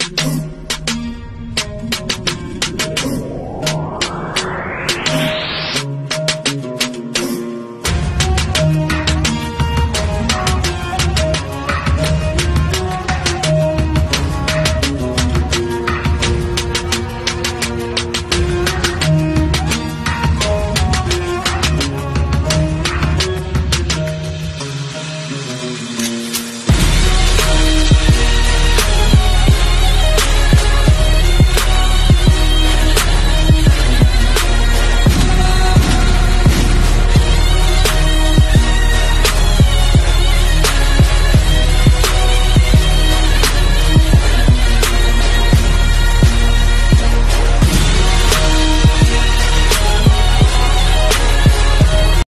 Oh.